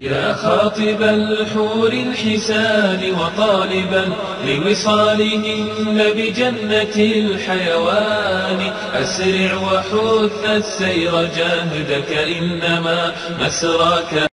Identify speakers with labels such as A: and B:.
A: يا خاطب الحور الحسان وطالبا لوصالهن بجنة الحيوان. أسرع وحث السير جاهدك إنما مسراك